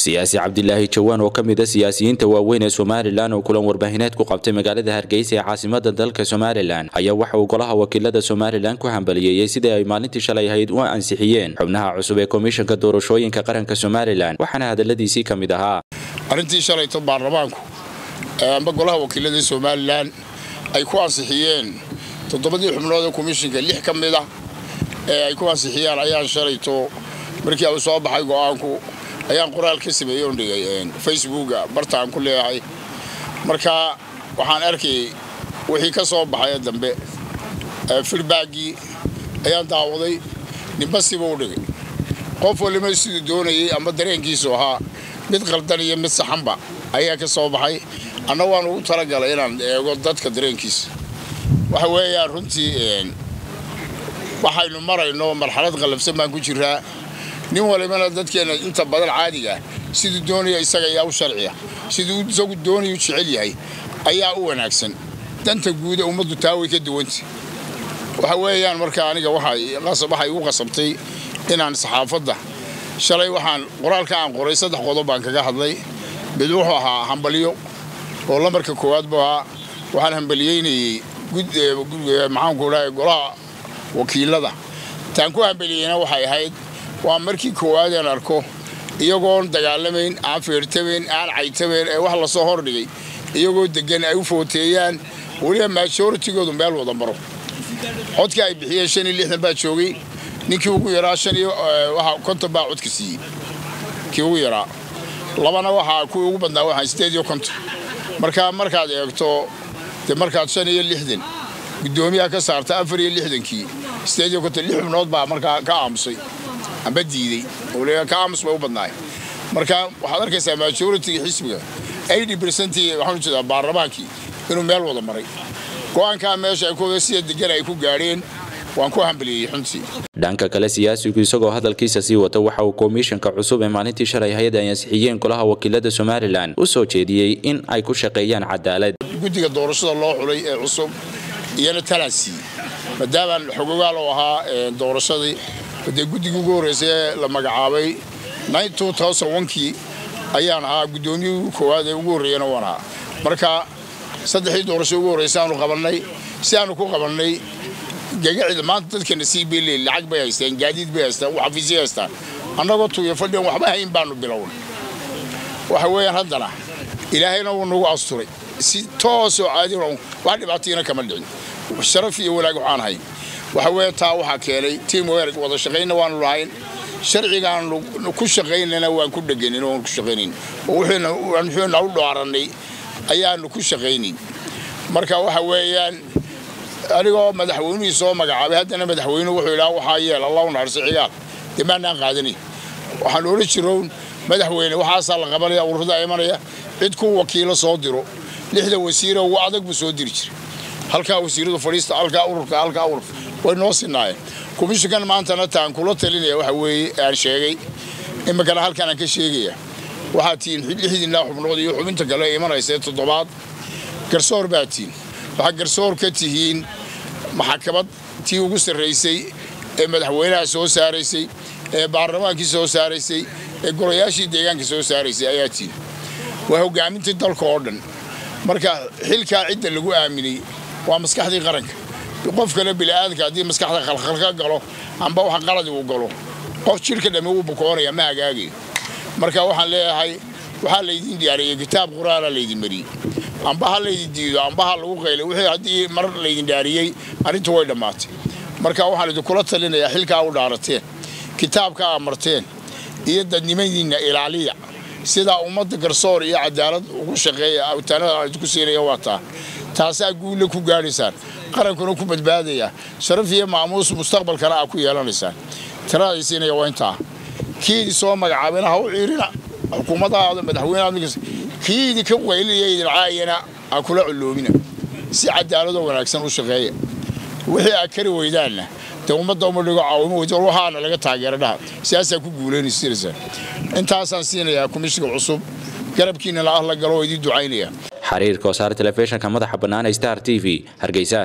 siyaasi cabdilaahi jawaan oo ka mid a siyaasiyiinta waaweyn ee somalilan oo kulan warbaahineed ku qabtay magaalada hargeysa ee caasimada dalka somalilan ayaa waxa uu golaha wakiilada somalilan ku hambaliyeeyey sidii ay maalintii shalay ahayd u ansixiyeen. Xubnaha cusub ee komishanka doorashooyinka qaranka somalilan waxaana hadaladiisii ka mid ahaa. Arrintii shalayto baarlamaanku amba golaha wakiilada somalilan ay ku ansixiyeen toddobadii xubnood ee komishinka lix ka mid ah ee ay ku ansixiyaan ayaan shalayto markii uu soo baxay go'aanku ayaan qoraal ka sameeyey oon dhigay facebooka bartaan ku leeyahay. Marka waxaan arkay wixii ka soo baxay dambe. Firbaaggii ayaan daawaday. Nimbasiba u dhigay. Qof waliba siduu doonayay ama dareenkiisu ahaa mid qaldan iyo mid saxanba ayaa ka soo baxay. Anna waan ugu talagalay inaan eego dadka dareenkiisa. Waxa weeyaan runtii waxaynu marayno marxalad qallafsan baan ku jiraa nin walibana dadkeenna inta badan caadiga siduu doonaya isaga ayaa u sharciya. Siduu isagu doonayu jecel yahay ayaa u wanaagsan. Danta guuda ummaddu taa way ka duwanta waxa weeyaan marka aniga waxay igu qasabtay inaan saxaafadda shalay waxaan qoraalka aan qoray saddex qodob baan kaga hadlay. Mid wuxuu ahaa hambalyo oo lambarka koowaad buu ahaa. Waxaan hambaliyeynayey maxaanku dhahay golaha wakiilada. Taan ku hambaliyeyna waxay ahayd waa markii koowaad aan arko iyagoon dagaalamayn aan feertamayn aan caytamayn ee wax la soo hordhigay iyagoo degan ay u footeeyaan weliba majooritigoodu meel wada maro. Codka ay bixiyeen shan iyo lixdan baa joogay ninkii ugu yaraa shan iyo waxa konton baa codka siiyey. Kii ugu yaraa. Labana waxaa kuwii ugu badnaa waxaa sideed iyo konton. Marka markaad eegto dee markaad shan iyo lixdan guddoomiyaha ka saarta afar iyo lixdankii sideed iyo konton lix xubnood baa markaa ka aamusay amba diiday waliba ka aamus bay u badnaay. Marka waxaad arkaysaa majoritiga xisbiga eighty percentii waxaan u jeedaa baarlamaankii inuu meel wada maray. Go'aankaa meesha ay ku sida degan ay ku gaadheen waan ku hambaliyey xuntii dhanka kale siyaasigu isagoo hadalkiisa sii wata waxa uu komishanka cusub ee maalintii shalay hay'ad ay ansixiyeen golaha wakiilada somalilan u soo jeediyey in ay ku shaqeeyaan cadaalad. Guddiga doorashada loo xulay ee cusub iyana talaan siiyey maadaamaan xogogaal oo ahaa doorashadii dee guddigii ugu horreysay ee la magacaabay kii ayaan ahaa guddoomiyihii koowaad ee ugu horreeyana waan ahaa. Marka saddexdii doorasho ugu horreysay aanu qabannay si aanu ku qabannay gagacida maanta sii beeley lacag bay haystaan gaadiid bay haystaan xafiisay haystaan annagoo tuuya fadhiyan waxba hayn baanu bilownay waxa weeyaan haddana ilaahayna wuu nagu asturay. Si toosoo caadi wax dhibaatayna kama dhicin. Sharaf iyo wanaag waxaan hayn waxa weeye taa waxaa keenay tiam werk wada shaqaynna waanu lahayn sharcigaanu ku shaqaynana waan ku dheganin oon ku shaqaynayn wuxuuna u dhaarannay ayaanu ku shaqaynayn marka waxa weeyaan anigoo madaxweynihii soo magacaabay haddana madaxweynuhu wuxuu idhaha waxaa yeel allah u naarsa cigaal dee maanaan qaadanay waxaan odhan jirown madaxweyne waxaasaa la qabanaya ururada imanaya cid ku wakiilo soo diro. Lixda wasiira ugu adag buu soo diri jiray. Halkaa wasiiradu fadhiista halkaa ururka halkaa urur way noo sinaayeen komishinkan maantana taan kula talinaya waxa weeye aan sheegay iminkana halkan aan ka sheegaya waxaad tihiin lixdiinaa xubnood iyo xubinta kale imanaysa toddobaad. Garsoor baa tihiin waxaad garsoor ka tihiin maxakamad tii ugu sarraysay ee madaxweynaha soo saaraysay ee baarlamaankii soo saaraysay ee golayaashii deegaanka soo saaraysay ayaa tihiin waa hogaamintii dalka oo dhan. Marka xilkaa cidda lagu aaminay waa maskaxdii qaranka qof kale bili'aadanka haddii maskaxda khalkhal ka galo amba wax qaladi uu galo. Qof jidhka dhamme wuu bukoonaya ma hagaagayo marka waxaan leeyahay waxaa laydin diyaariyey kitaab qur'aana laydin mariyey amba ha laydin diido amba ha lagu qaylay wixii haddii mar laydin dhaariyey arrintu way dhammaatay. Marka waxaan idinkula talinayaa xilkaa u dhaarateen kitaabka aa marteen iyo dadnimadiinna ilaaliya. Sidaa ummadda garsoor iyo cadaalad ugu shaqeeya awtaanada idinku siinaya waa taa taasaa guulle ku gaadhaysaan qarankuna ku badbaadaya sharaf iyo maamuus mustaqbalkana aa ku yeelanaysaan tirada siinaya waa intaa kiidii soo magacaabayna ha u ciirina xukuumadaada madaxweyneha kii idinka qaylinaya idin caayana ha kula culloomina si cadaaladoo wanaagsan u shaqeeya wixii aad kari weydaanna dee ummadda uma dhigo caawimo weyda waxaana laga taageera dhaha siyaasaa ku guulaynaysiinaysaa intaasaan siinayaa komishinka cusub garabkiinana ah la galo oo idiin ducaynaya xiriirka wasaare telefishinka madaxa bannaan star t v. Hargeysa